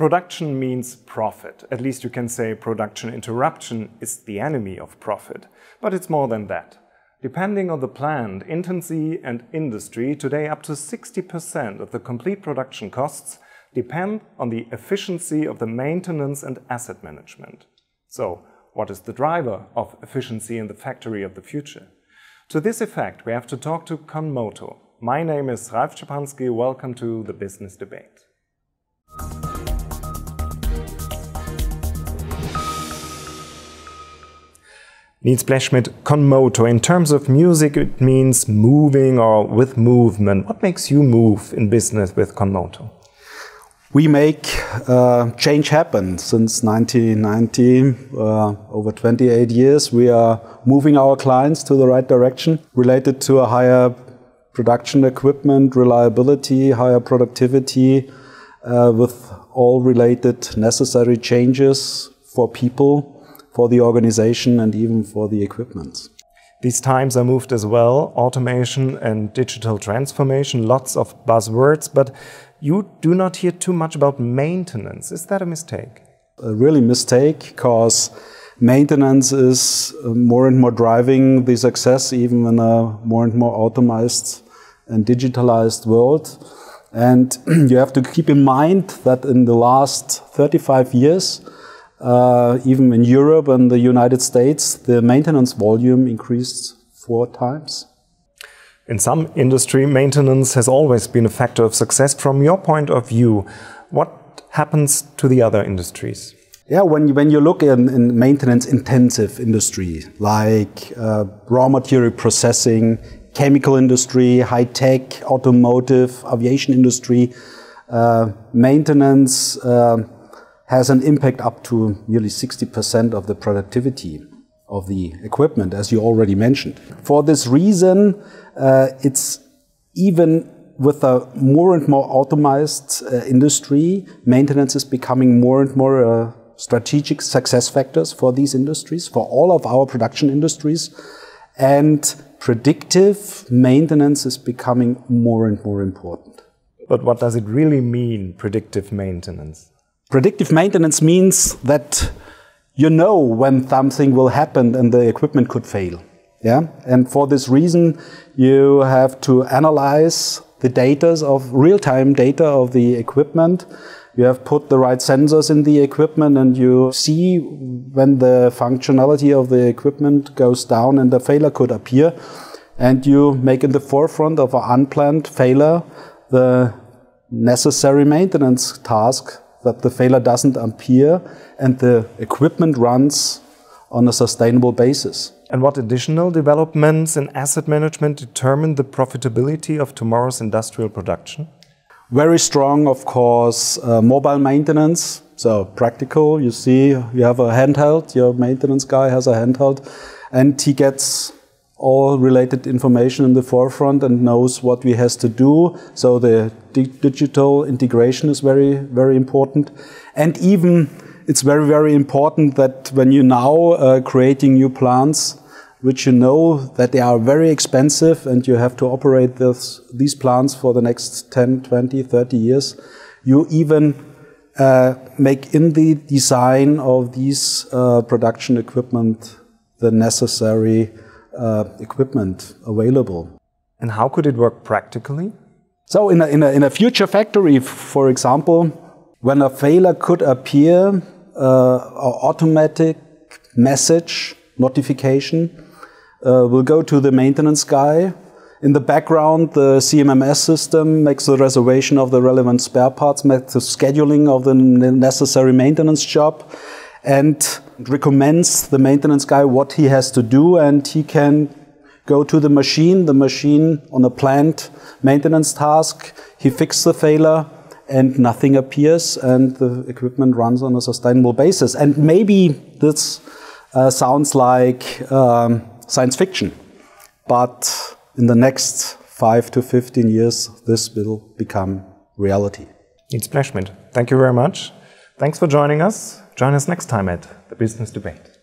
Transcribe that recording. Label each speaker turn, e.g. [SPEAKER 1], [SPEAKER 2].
[SPEAKER 1] Production means profit. At least you can say production interruption is the enemy of profit. But it's more than that. Depending on the plant, intensity and industry, today up to 60% of the complete production costs depend on the efficiency of the maintenance and asset management. So, what is the driver of efficiency in the factory of the future? To this effect, we have to talk to Conmoto. My name is Ralf Szczepanski. Welcome to the Business Debate. Nils Blechschmidt, Conmoto. In terms of music, it means moving or with movement. What makes you move in business with Conmoto?
[SPEAKER 2] We make uh, change happen since 1990, uh, over 28 years. We are moving our clients to the right direction related to a higher production equipment, reliability, higher productivity, uh, with all related necessary changes for people, for the organization, and even for the equipment.
[SPEAKER 1] These times are moved as well, automation and digital transformation, lots of buzzwords, but you do not hear too much about maintenance. Is that a mistake?
[SPEAKER 2] A really mistake, because maintenance is uh, more and more driving the success, even in a more and more automized and digitalized world. And you have to keep in mind that in the last 35 years, uh, even in Europe and the United States, the maintenance volume increased four times.
[SPEAKER 1] In some industry, maintenance has always been a factor of success. From your point of view, what happens to the other industries?
[SPEAKER 2] Yeah, when you, when you look in, in maintenance intensive industry, like uh, raw material processing, chemical industry, high tech, automotive, aviation industry, uh, maintenance uh, has an impact up to nearly 60% of the productivity of the equipment, as you already mentioned. For this reason, uh, it's even with a more and more automized uh, industry, maintenance is becoming more and more uh, strategic success factors for these industries, for all of our production industries. And predictive maintenance is becoming more and more important.
[SPEAKER 1] But what does it really mean, predictive maintenance?
[SPEAKER 2] Predictive maintenance means that you know when something will happen and the equipment could fail. Yeah, and for this reason, you have to analyze the data of real-time data of the equipment. You have put the right sensors in the equipment and you see when the functionality of the equipment goes down and a failure could appear. And you make in the forefront of an unplanned failure the necessary maintenance task that the failure doesn't appear and the equipment runs on a sustainable basis.
[SPEAKER 1] And what additional developments in asset management determine the profitability of tomorrow's industrial production?
[SPEAKER 2] Very strong, of course, uh, mobile maintenance. So practical, you see, you have a handheld, your maintenance guy has a handheld, and he gets all related information in the forefront and knows what we has to do. So the di digital integration is very, very important. And even it's very, very important that when you now uh, creating new plants, which you know that they are very expensive and you have to operate this, these plants for the next 10, 20, 30 years, you even uh, make in the design of these uh, production equipment the necessary uh, equipment available.
[SPEAKER 1] And how could it work practically?
[SPEAKER 2] So in a, in a, in a future factory, for example, when a failure could appear, uh, automatic message notification uh, will go to the maintenance guy. In the background, the CMMS system makes the reservation of the relevant spare parts, makes the scheduling of the necessary maintenance job, and recommends the maintenance guy what he has to do, and he can go to the machine, the machine on a planned maintenance task, he fixes the failure, and nothing appears, and the equipment runs on a sustainable basis. And maybe this uh, sounds like um, science fiction. But in the next five to 15 years, this will become reality.
[SPEAKER 1] It's Blechschmidt, thank you very much. Thanks for joining us. Join us next time at the business debate.